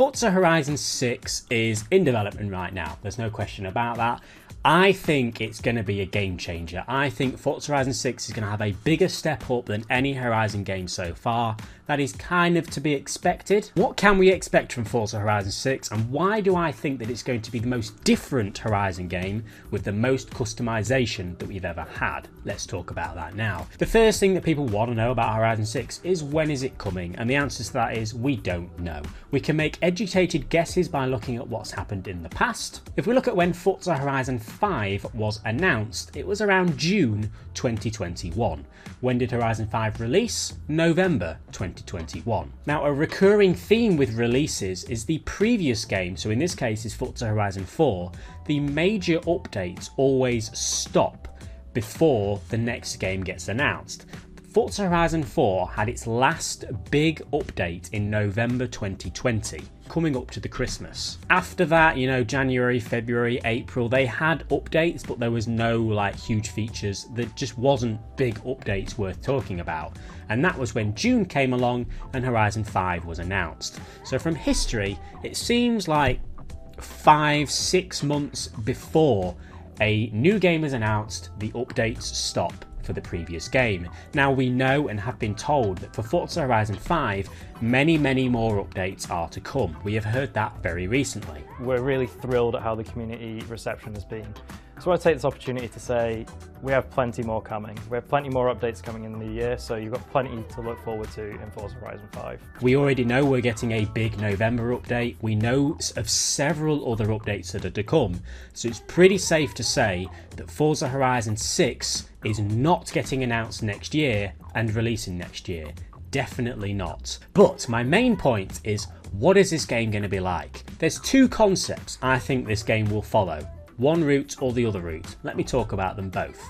Forza Horizon 6 is in development right now. There's no question about that. I think it's going to be a game changer. I think Forza Horizon 6 is going to have a bigger step up than any Horizon game so far. That is kind of to be expected. What can we expect from Forza Horizon 6 and why do I think that it's going to be the most different Horizon game with the most customization that we've ever had? Let's talk about that now. The first thing that people want to know about Horizon 6 is when is it coming? And the answer to that is we don't know. We can make educated guesses by looking at what's happened in the past. If we look at when Forza Horizon 5 was announced, it was around June 2021. When did Horizon 5 release? November 2021. Now, a recurring theme with releases is the previous game, so in this case is Forza Horizon 4, the major updates always stop before the next game gets announced. Forza Horizon 4 had its last big update in November 2020, coming up to the Christmas. After that, you know, January, February, April, they had updates, but there was no like huge features. There just wasn't big updates worth talking about. And that was when June came along and Horizon 5 was announced. So from history, it seems like five, six months before a new game is announced, the updates stop for the previous game. Now we know and have been told that for Forza Horizon 5, many, many more updates are to come. We have heard that very recently. We're really thrilled at how the community reception has been. So I want to take this opportunity to say we have plenty more coming. We have plenty more updates coming in the year, so you've got plenty to look forward to in Forza Horizon 5. We already know we're getting a big November update. We know of several other updates that are to come, so it's pretty safe to say that Forza Horizon 6 is not getting announced next year and releasing next year. Definitely not. But my main point is what is this game going to be like? There's two concepts I think this game will follow one route or the other route. Let me talk about them both.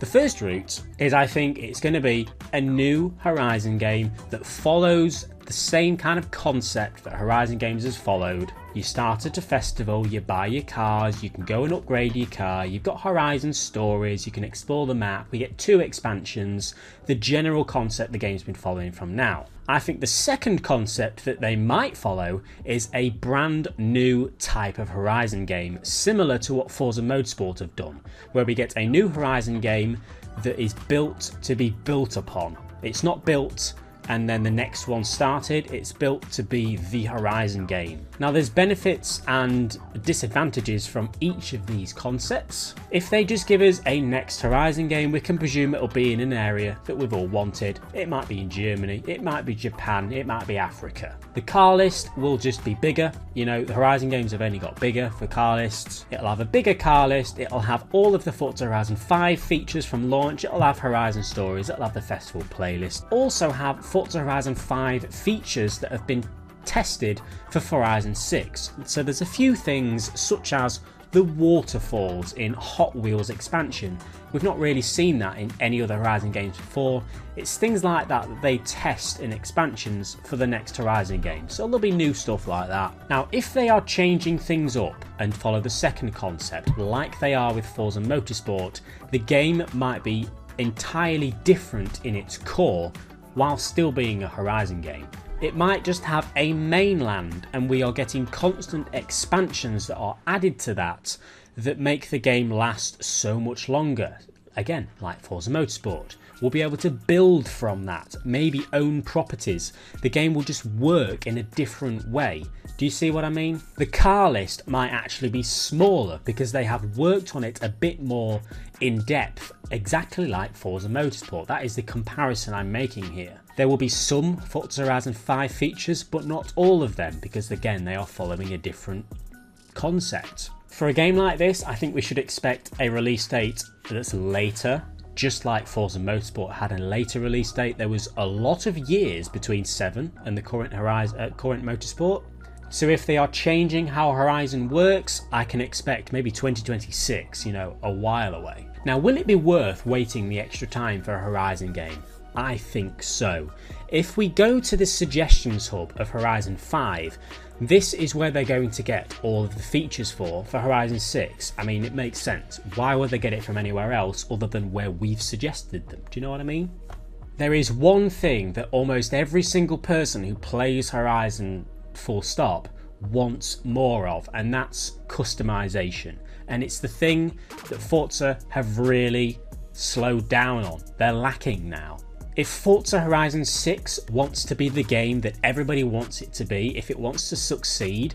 The first route is I think it's going to be a new Horizon game that follows the same kind of concept that Horizon Games has followed. You start at a festival, you buy your cars, you can go and upgrade your car, you've got Horizon stories, you can explore the map, we get two expansions, the general concept the game's been following from now. I think the second concept that they might follow is a brand new type of Horizon game, similar to what Forza Motorsport have done, where we get a new Horizon game that is built to be built upon. It's not built and then the next one started, it's built to be the Horizon game. Now, there's benefits and disadvantages from each of these concepts. If they just give us a next Horizon game, we can presume it'll be in an area that we've all wanted. It might be in Germany, it might be Japan, it might be Africa. The car list will just be bigger. You know, the Horizon games have only got bigger for car lists. It'll have a bigger car list, it'll have all of the Forza Horizon 5 features from launch, it'll have Horizon stories, it'll have the festival playlist. Also have Horizon 5 features that have been tested for Horizon 6. So there's a few things such as the waterfalls in Hot Wheels expansion. We've not really seen that in any other Horizon games before. It's things like that that they test in expansions for the next Horizon game, so there'll be new stuff like that. Now, if they are changing things up and follow the second concept, like they are with Forza Motorsport, the game might be entirely different in its core while still being a Horizon game. It might just have a mainland, and we are getting constant expansions that are added to that that make the game last so much longer. Again, like Forza Motorsport. We'll be able to build from that, maybe own properties. The game will just work in a different way. Do you see what I mean? The car list might actually be smaller because they have worked on it a bit more in depth, exactly like Forza Motorsport. That is the comparison I'm making here. There will be some Forza Horizon 5 features, but not all of them because, again, they are following a different concept. For a game like this, I think we should expect a release date that's later just like Forza Motorsport had a later release date, there was a lot of years between 7 and the current Horizon, uh, current Motorsport. So if they are changing how Horizon works, I can expect maybe 2026, you know, a while away. Now, will it be worth waiting the extra time for a Horizon game? I think so. If we go to the suggestions hub of Horizon 5, this is where they're going to get all of the features for for Horizon 6. I mean, it makes sense. Why would they get it from anywhere else other than where we've suggested them? Do you know what I mean? There is one thing that almost every single person who plays Horizon full stop wants more of, and that's customization. And it's the thing that Forza have really slowed down on. They're lacking now. If Forza Horizon 6 wants to be the game that everybody wants it to be, if it wants to succeed,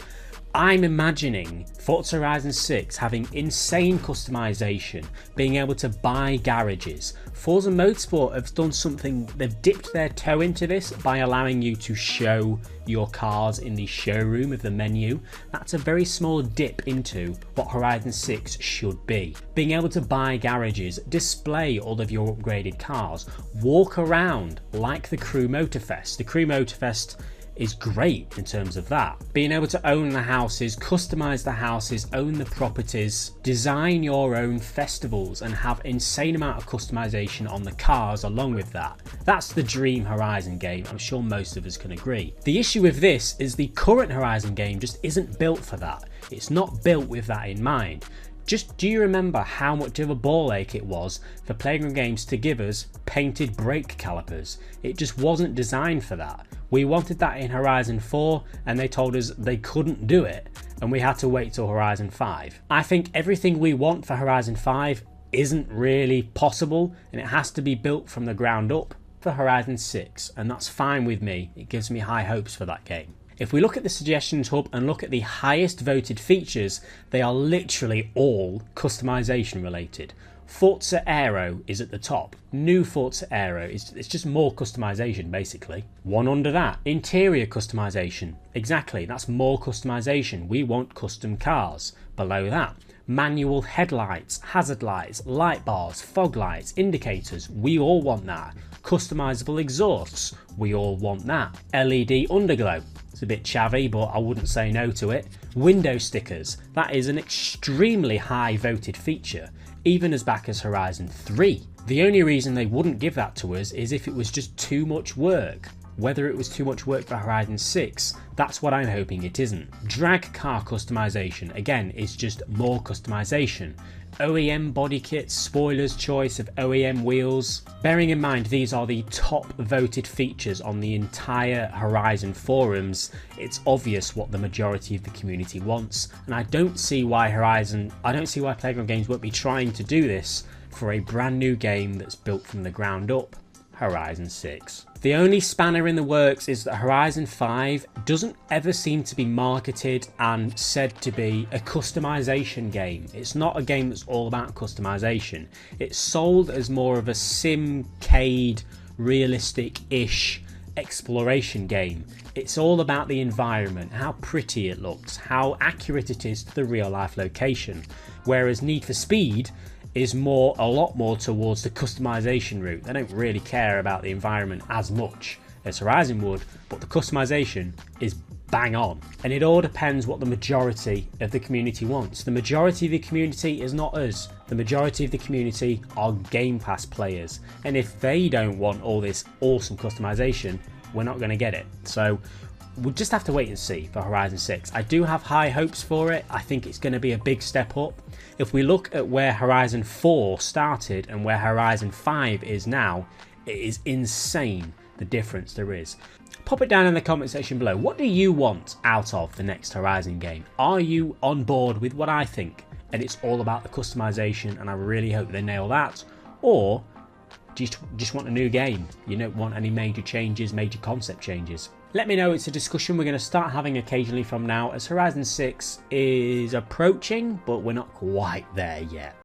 I'm imagining Forza Horizon 6 having insane customization, being able to buy garages. Forza Motorsport have done something, they've dipped their toe into this by allowing you to show your cars in the showroom of the menu. That's a very small dip into what Horizon 6 should be. Being able to buy garages, display all of your upgraded cars, walk around like the Crew Motorfest. The Crew Motorfest is great in terms of that. Being able to own the houses, customize the houses, own the properties, design your own festivals, and have insane amount of customization on the cars along with that. That's the dream Horizon game. I'm sure most of us can agree. The issue with this is the current Horizon game just isn't built for that. It's not built with that in mind. Just do you remember how much of a ball ache it was for Playground Games to give us painted brake calipers? It just wasn't designed for that. We wanted that in Horizon 4 and they told us they couldn't do it and we had to wait till Horizon 5. I think everything we want for Horizon 5 isn't really possible and it has to be built from the ground up for Horizon 6 and that's fine with me. It gives me high hopes for that game. If we look at the suggestions hub and look at the highest voted features, they are literally all customization related. Forza Aero is at the top. New Forza Aero is it's just more customization basically. One under that, interior customization. Exactly, that's more customization. We want custom cars. Below that, manual headlights, hazard lights, light bars, fog lights, indicators. We all want that. Customizable exhausts. We all want that. LED underglow. It's a bit chavvy, but I wouldn't say no to it. Window stickers. That is an extremely high voted feature, even as back as Horizon 3. The only reason they wouldn't give that to us is if it was just too much work. Whether it was too much work for Horizon 6, that's what I'm hoping it isn't. Drag car customization, again, is just more customization. OEM body kits, spoilers choice of OEM wheels. Bearing in mind these are the top voted features on the entire Horizon forums, it's obvious what the majority of the community wants, and I don't see why Horizon, I don't see why Playground Games won't be trying to do this for a brand new game that's built from the ground up. Horizon 6. The only spanner in the works is that Horizon 5 doesn't ever seem to be marketed and said to be a customization game. It's not a game that's all about customization. It's sold as more of a simcade, realistic ish exploration game. It's all about the environment, how pretty it looks, how accurate it is to the real life location. Whereas Need for Speed is more a lot more towards the customization route. They don't really care about the environment as much as Horizon would, but the customization is bang on. And it all depends what the majority of the community wants. The majority of the community is not us. The majority of the community are Game Pass players. And if they don't want all this awesome customization, we're not going to get it. So we'll just have to wait and see for Horizon 6. I do have high hopes for it. I think it's going to be a big step up. If we look at where Horizon 4 started and where Horizon 5 is now, it is insane the difference there is. Pop it down in the comment section below. What do you want out of the next Horizon game? Are you on board with what I think? And it's all about the customization, and I really hope they nail that. Or do you just want a new game? You don't want any major changes, major concept changes? Let me know, it's a discussion we're going to start having occasionally from now as Horizon 6 is approaching, but we're not quite there yet.